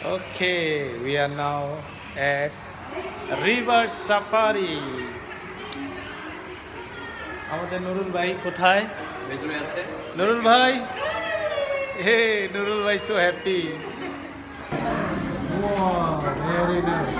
Okay, we are now at River Safari. আমাদের নুরুল ভাই কোথায়? ভেতরে আছে। নুরুল ভাই? হে নুরুল ভাই সো হ্যাপি ভেরি নাইস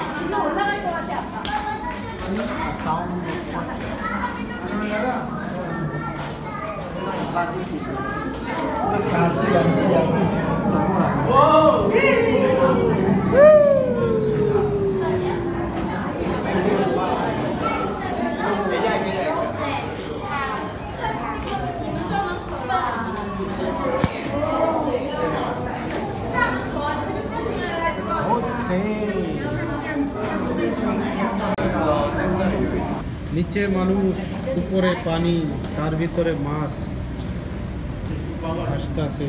নিচে মানুষ উপরে পানি তার ভিতরে মাছ আসতেছে।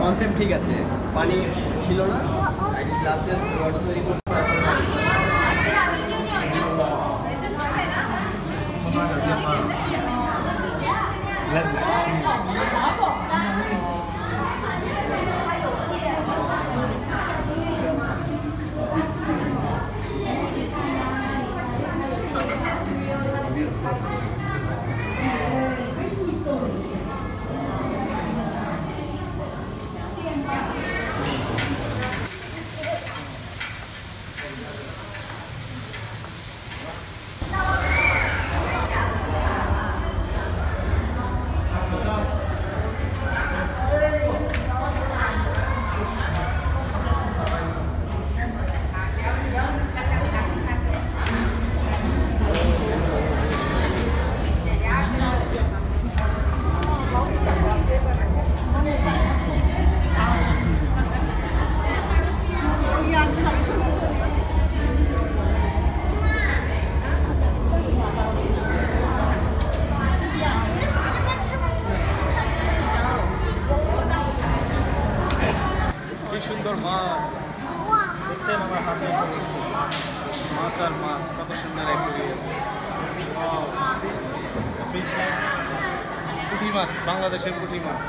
কনসেপ্ট ঠিক আছে। পানি ছিল না? গ্লাসের ওয়াটার তৈরি করতে কি মাছ মাছ, কত সুন্দর অ্যাকুরিয়াম পুঁটি মাছ, বাংলাদেশের পুঁটি মাছ।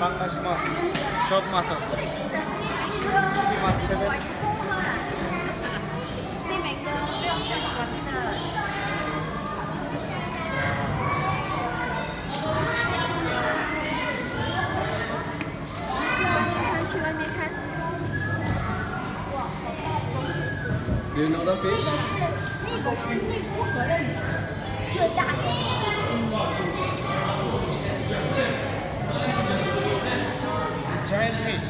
পাঙ্গাস মাছ, সব মাছ আছে। পুঁটি মাছ দেবেন Do you know the fish? 那个是内湖河的鱼，最大的。 giant fish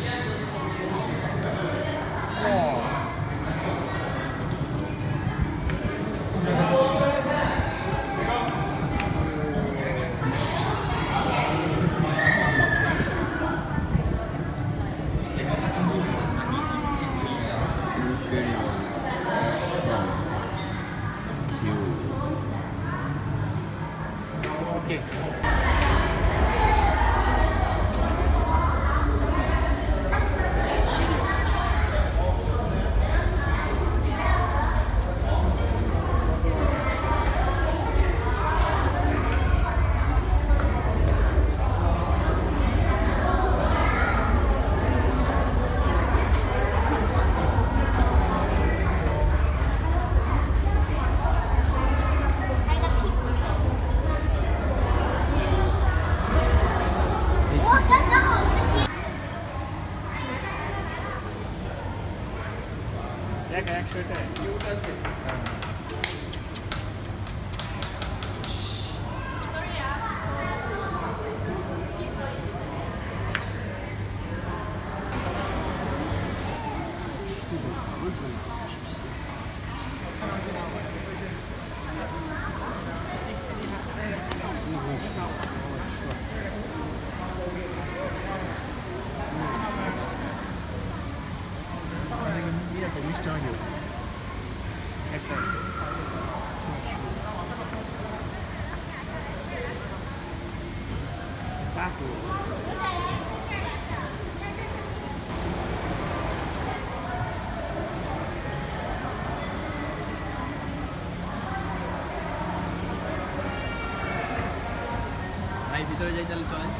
Okay. Shirt है। शर्ट है। हाँ। কাকু ভাই ভিতরে যাই তাহলে চলেন।